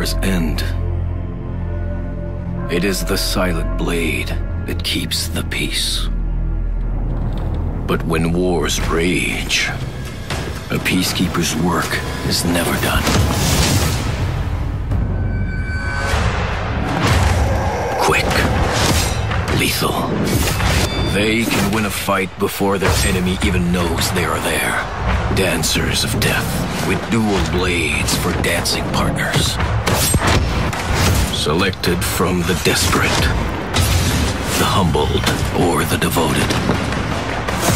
Wars end, it is the silent blade that keeps the peace. But when wars rage, a peacekeeper's work is never done. Quick. Lethal. They can win a fight before their enemy even knows they are there. Dancers of death with dual blades for dancing partners. Selected from the desperate, the humbled, or the devoted.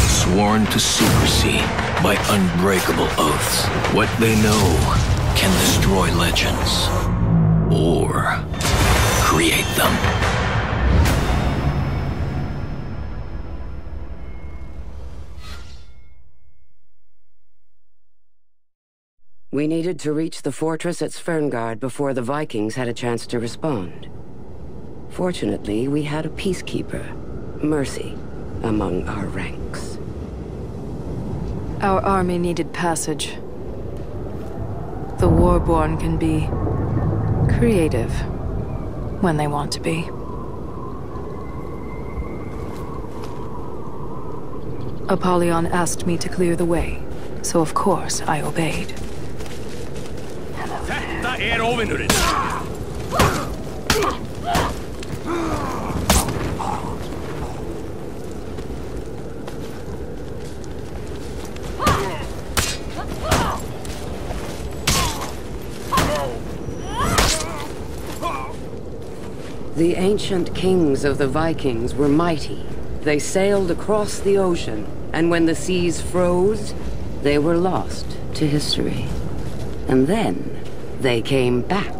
Sworn to secrecy by unbreakable oaths. What they know can destroy legends or create them. We needed to reach the fortress at Svengard before the Vikings had a chance to respond. Fortunately, we had a peacekeeper, Mercy, among our ranks. Our army needed passage. The Warborn can be... creative. When they want to be. Apollyon asked me to clear the way, so of course I obeyed. Er! The ancient kings of the Vikings were mighty. They sailed across the ocean, and when the seas froze, they were lost to history. And then, they came back.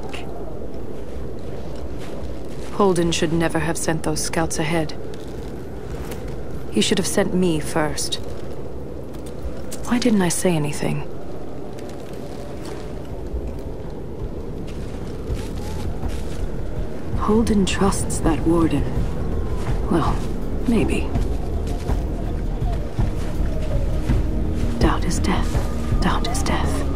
Holden should never have sent those scouts ahead. He should have sent me first. Why didn't I say anything? Holden trusts that warden. Well, maybe. Doubt is death. Doubt is death.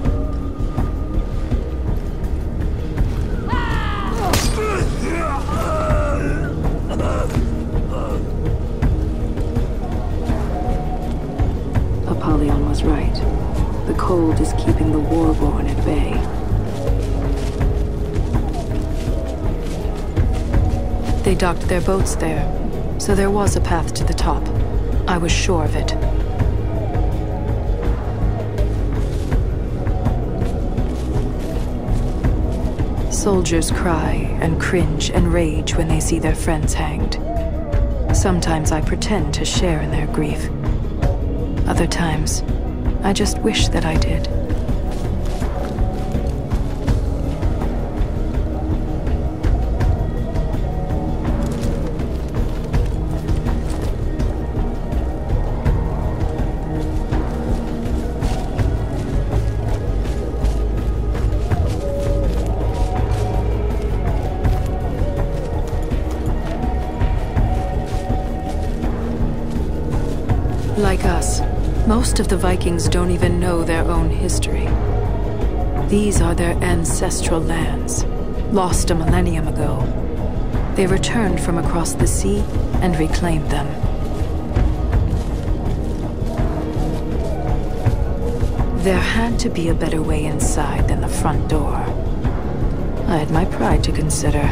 Apollyon was right. The cold is keeping the Warborn at bay. They docked their boats there, so there was a path to the top. I was sure of it. Soldiers cry and cringe and rage when they see their friends hanged. Sometimes I pretend to share in their grief. Other times, I just wish that I did. Most of the Vikings don't even know their own history. These are their ancestral lands, lost a millennium ago. They returned from across the sea and reclaimed them. There had to be a better way inside than the front door. I had my pride to consider.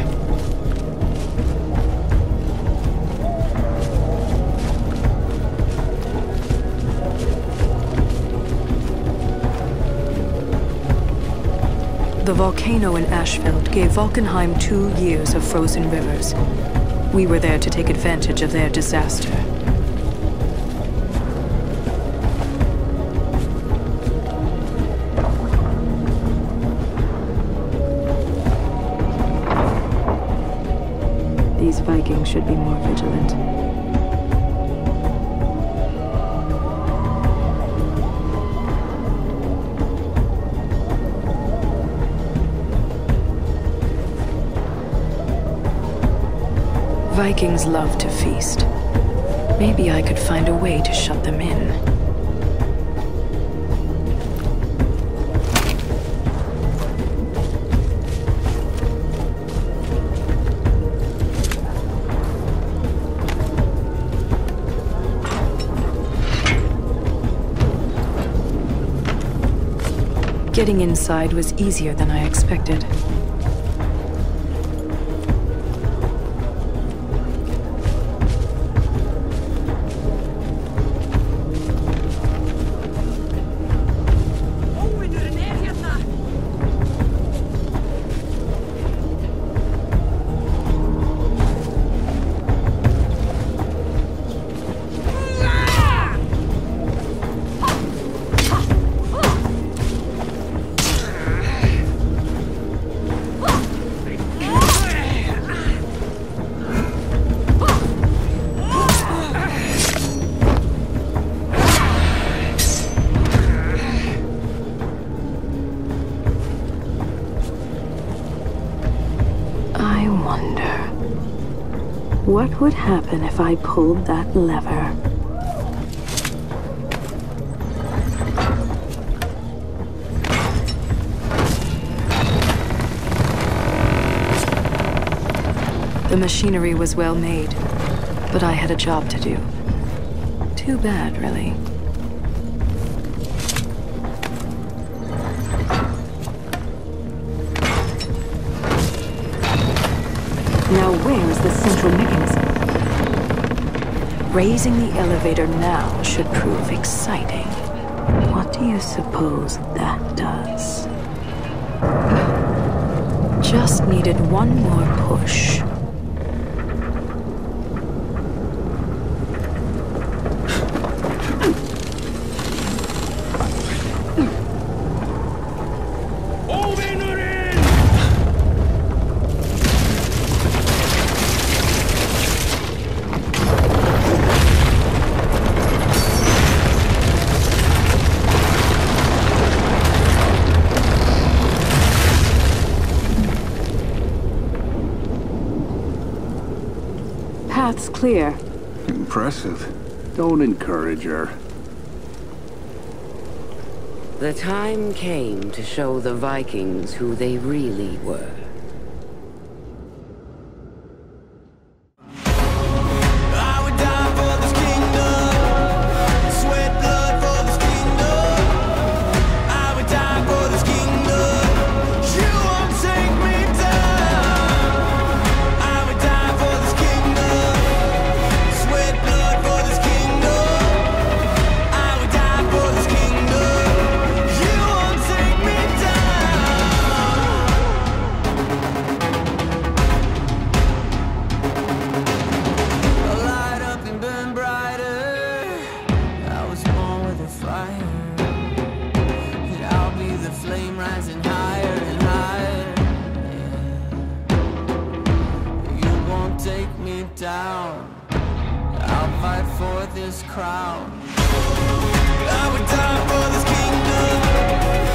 The volcano in Ashfeld gave Valkenheim two years of frozen rivers. We were there to take advantage of their disaster. These Vikings should be more vigilant. Vikings love to feast. Maybe I could find a way to shut them in. Getting inside was easier than I expected. Wonder what would happen if I pulled that lever? The machinery was well made, but I had a job to do. Too bad, really. Mechanism? Raising the elevator now should prove exciting. What do you suppose that does? Just needed one more push. Clear. Impressive. Don't encourage her. The time came to show the Vikings who they really were. down. I'll fight for this crown. I would die for this kingdom.